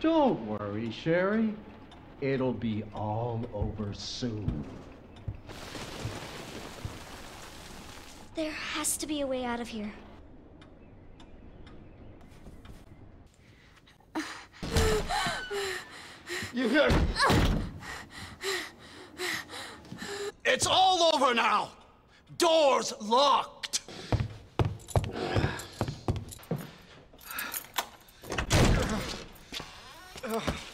Don't worry, Sherry. It'll be all over soon. There has to be a way out of here. You hear? It's all over now! Doors locked! Ugh.